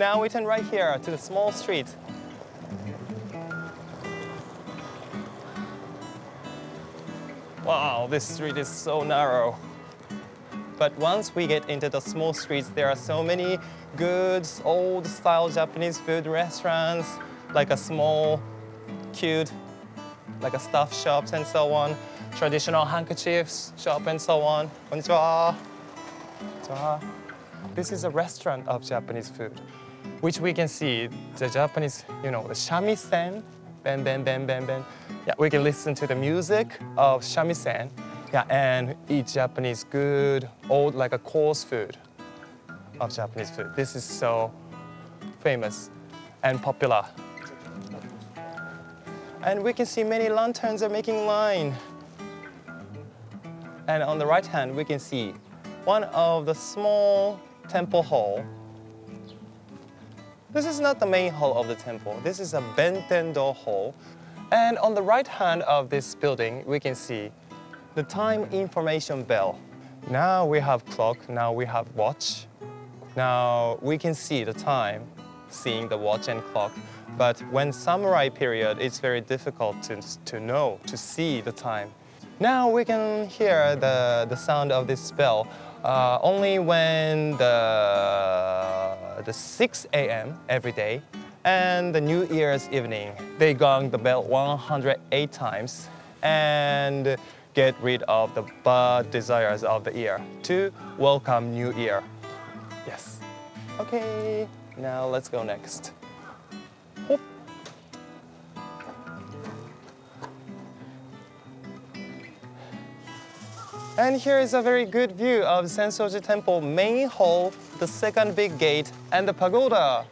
Now we turn right here to the small street. Wow, this street is so narrow. But once we get into the small streets, there are so many good old style Japanese food restaurants, like a small, cute, like a stuff shops and so on, traditional handkerchiefs shop and so on. Konnichiwa. This is a restaurant of Japanese food, which we can see the Japanese, you know, the shamisen, ben ben ben ben ben. Yeah, we can listen to the music of shamisen. Yeah, and eat Japanese good, old like a course food of Japanese food. This is so famous and popular. And we can see many lanterns are making line. And on the right hand, we can see one of the small temple hall. This is not the main hall of the temple. This is a Bentendo hall. And on the right hand of this building, we can see the time information bell. Now we have clock, now we have watch. Now we can see the time, seeing the watch and clock. But when samurai period, it's very difficult to, to know, to see the time. Now we can hear the, the sound of this bell uh, only when the, the 6 a.m. every day and the New Year's evening. They gong the bell 108 times and get rid of the bad desires of the year to welcome New Year. Yes. Okay, now let's go next. Hop. And here is a very good view of Sensoji Temple main hall, the second big gate, and the pagoda.